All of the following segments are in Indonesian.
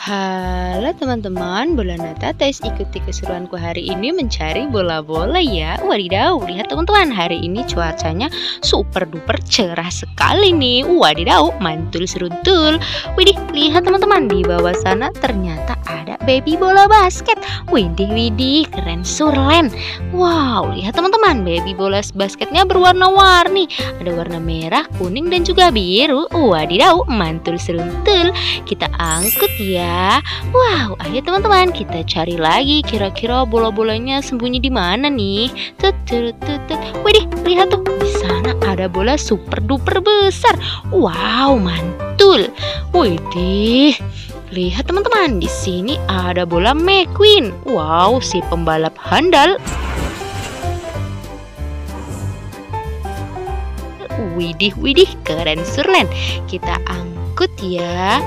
Halo teman-teman, bola nata tes ikuti keseruanku hari ini mencari bola-bola ya. Wadidaw, lihat teman-teman, hari ini cuacanya super duper cerah sekali nih. Wadidaw, mantul seruntul. Widih, lihat teman-teman, di bawah sana ternyata ada baby bola basket Widih, widih, keren surlen Wow, lihat teman-teman, baby bola basketnya berwarna-warni Ada warna merah, kuning, dan juga biru Wadidaw, mantul seruntul Kita angkut ya Wow, ayo teman-teman kita cari lagi kira-kira bola-bolanya sembunyi di mana nih. Tut. Widih, lihat tuh di sana ada bola super duper besar. Wow, mantul. Widih. Lihat teman-teman, di sini ada bola McQueen. Wow, si pembalap handal. Widih, widih, keren surlen. Kita angkut ya.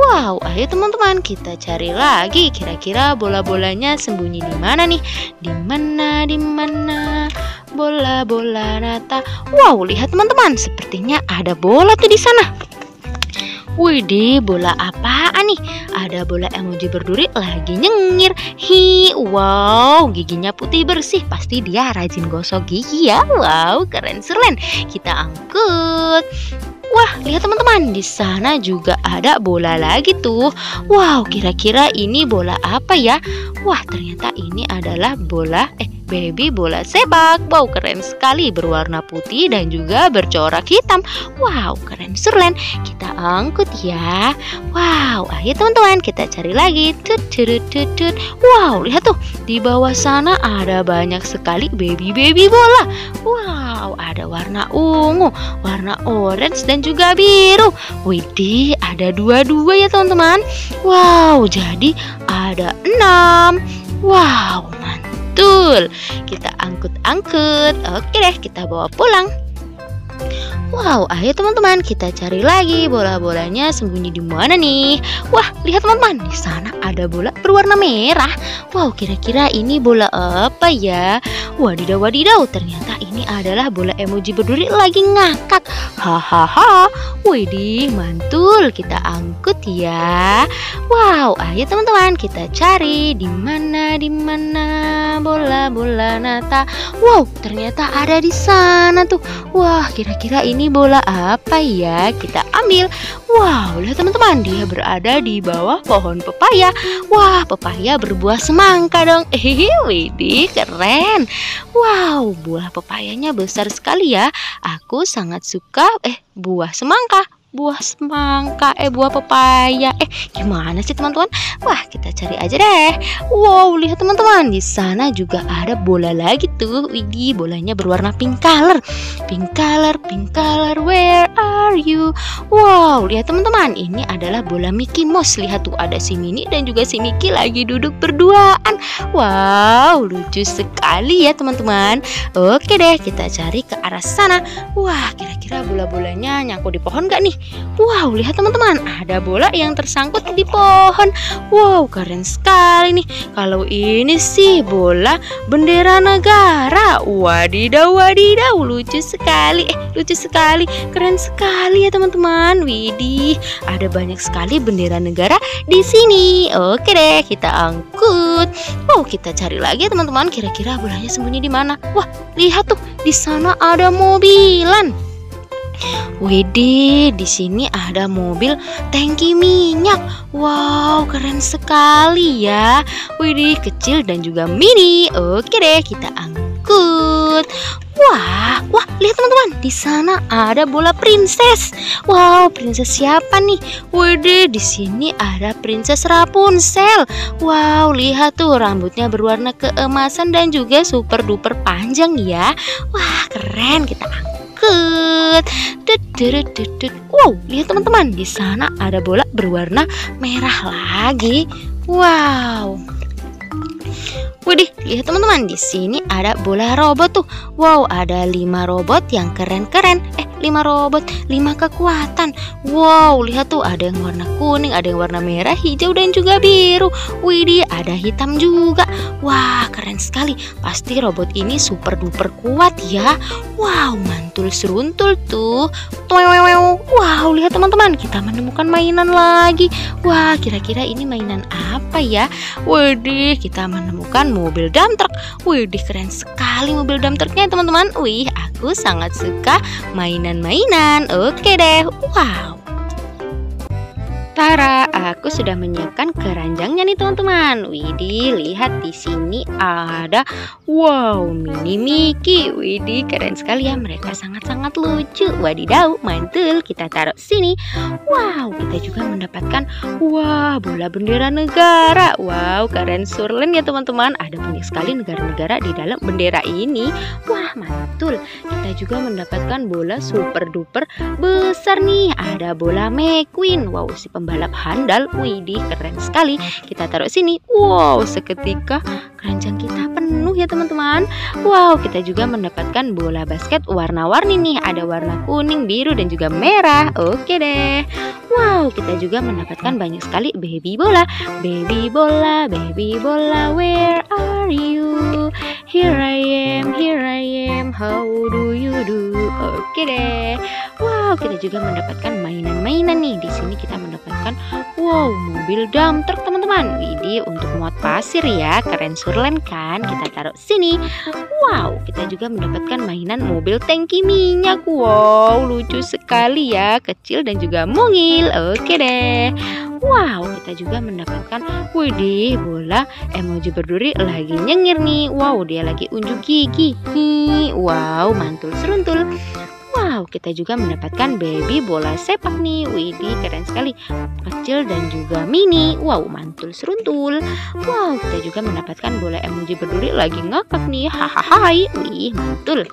Wow, ayo teman-teman kita cari lagi kira-kira bola-bolanya sembunyi di mana nih? Di mana? Di mana? Bola-bola rata. Wow, lihat teman-teman, sepertinya ada bola tuh di sana. Widih, bola apaan nih? Ada bola emoji berduri lagi nyengir. Hi, wow, giginya putih bersih. Pasti dia rajin gosok gigi ya. Wow, keren seren. Kita angkut. Wah, lihat teman-teman, di sana juga ada bola lagi tuh. Wow, kira-kira ini bola apa ya? Wah, ternyata ini adalah bola eh baby bola sepak. Wow, keren sekali berwarna putih dan juga bercorak hitam. Wow, keren surlen. Kita angkut ya. Wow, ayo teman-teman kita cari lagi. Tut, tut, tut, tut. Wow, lihat tuh di bawah sana ada banyak sekali baby baby bola. Wow, ada warna ungu, warna orange dan juga biru. Widih, ada dua-dua ya teman-teman. Wow, jadi ada enam. Wow, mantul. Kita angkut-angkut. Oke deh, kita bawa pulang. Wow, ayo teman-teman kita cari lagi bola-bolanya sembunyi di mana nih? Wah, lihat teman-teman, di sana ada bola berwarna merah. Wow, kira-kira ini bola apa ya? Wadidaw, wadidaw, ternyata ini adalah bola emoji berduri lagi ngakak. Hahaha, widih, mantul. Kita angkut ya. Wow, ayo teman-teman kita cari di mana, di mana bola-bola nata. Wow, ternyata ada di sana tuh. Wah, kira-kira ini bola apa ya? Kita ambil. Wow, lihat teman-teman, dia berada di bawah pohon pepaya. Wah, pepaya berbuah semangka dong. Hehehe, widih, keren. Wow, buah pepayanya besar sekali ya. Aku sangat suka eh buah semangka buah semangka, eh buah pepaya. Eh, gimana sih teman-teman? Wah, kita cari aja deh. Wow, lihat teman-teman, di sana juga ada bola lagi tuh. Widih, bolanya berwarna pink color. Pink color, pink color, where you? Wow, lihat teman-teman, ini adalah bola Mickey Mouse. Lihat tuh ada si Minnie dan juga si Mickey lagi duduk berduaan. Wow, lucu sekali ya teman-teman. Oke deh, kita cari ke arah sana. Wah, kira-kira bola-bolanya nyangkut di pohon gak nih? Wow, lihat teman-teman, ada bola yang tersangkut di pohon. Wow, keren sekali nih. Kalau ini sih bola bendera negara. Wadidaw, wadidaw, lucu sekali. Eh, lucu sekali. Keren sekali ya teman-teman. Widih, ada banyak sekali bendera negara di sini. Oke deh, kita angkut. Wow, kita cari lagi ya teman-teman. Kira-kira bolanya sembunyi di mana? Wah, lihat tuh, di sana ada mobilan. Widih, di sini ada mobil tangki minyak. Wow, keren sekali ya. Widih, kecil dan juga mini. Oke deh, kita Wah, wah, lihat teman-teman, di sana ada bola princess. Wow, princess siapa nih? Widih, di sini ada princess Rapunzel. Wow, lihat tuh rambutnya berwarna keemasan dan juga super duper panjang ya. Wah, keren. Kita deket. Wow, lihat teman-teman, di sana ada bola berwarna merah lagi. Wow. Widih, lihat teman-teman, di sini ada bola robot tuh. Wow, ada lima robot yang keren-keren. Eh, lima robot, lima kekuatan. Wow, lihat tuh ada yang warna kuning, ada yang warna merah, hijau dan juga biru. Widih, ada hitam juga. Wah, keren sekali. Pasti robot ini super duper kuat ya. Wow, mantul seruntul tuh. Wow, lihat teman-teman, kita menemukan mainan lagi. Wah, kira-kira ini mainan apa ya? Widih, kita menemukan mobil dump truck. Widih, keren sekali mobil dump trucknya teman-teman. Wih, aku sangat suka mainan-mainan. Oke deh, wow. Tara, aku sudah menyiapkan keranjangnya nih teman-teman. Widih, lihat di sini ada wow mini Mickey. Widih, keren sekali ya. Mereka sangat-sangat lucu. Wadidaw, mantul. Kita taruh sini. Wow, kita juga mendapatkan wah bola bendera negara. Wow, keren surlen ya teman-teman. Ada banyak sekali negara-negara di dalam bendera ini. Wah, mantul. Kita juga mendapatkan bola super duper besar nih. Ada bola McQueen. Wow, si pem pembalap handal. Widih, keren sekali. Kita taruh sini. Wow, seketika keranjang kita penuh ya teman-teman. Wow, kita juga mendapatkan bola basket warna-warni nih. Ada warna kuning, biru, dan juga merah. Oke deh. Wow, kita juga mendapatkan banyak sekali baby bola. Baby bola, baby bola, where are you? Here I am, here I am, how do you do? Oke deh. Wow, kita juga mendapatkan mainan-mainan nih. Di sini kita mendapatkan wow, mobil dump truck teman-teman. Widih untuk muat pasir ya. Keren surlen kan? Kita taruh sini. Wow, kita juga mendapatkan mainan mobil tangki minyak. Wow, lucu sekali ya. Kecil dan juga mungil. Oke deh. Wow, kita juga mendapatkan widih bola emoji berduri lagi nyengir nih. Wow, dia lagi unjuk gigi. Wow, mantul seruntul. Wow, kita juga mendapatkan baby bola sepak nih. Widih, keren sekali. Kecil dan juga mini. Wow, mantul seruntul. Wow, kita juga mendapatkan bola emoji berduri lagi ngakak nih. Hahaha. Wih, mantul.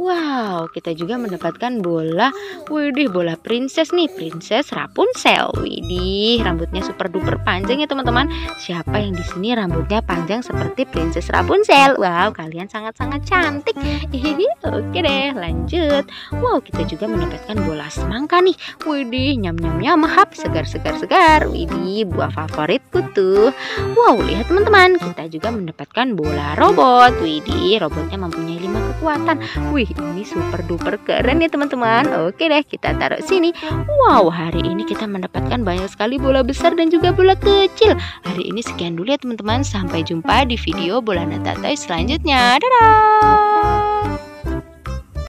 Wow, kita juga mendapatkan bola. Widih, bola princess nih, princess Rapunzel. Widih, rambutnya super duper panjang ya teman-teman. Siapa yang di sini rambutnya panjang seperti princess Rapunzel? Wow, kalian sangat-sangat cantik. Hihihi, oke deh, lanjut. Wow, kita juga mendapatkan bola semangka nih. Widih, nyam-nyam nyam hap, segar-segar segar. Widih, buah favoritku tuh. Wow, lihat teman-teman, kita juga mendapatkan bola robot. Widih, robotnya mempunyai lima kekuatan. Wih, Ini super duper keren ya teman-teman. Oke deh, kita taruh sini. Wow, hari ini kita mendapatkan banyak sekali bola besar dan juga bola kecil. Hari ini sekian dulu ya teman-teman. Sampai jumpa di video bola natatai selanjutnya. Dadah!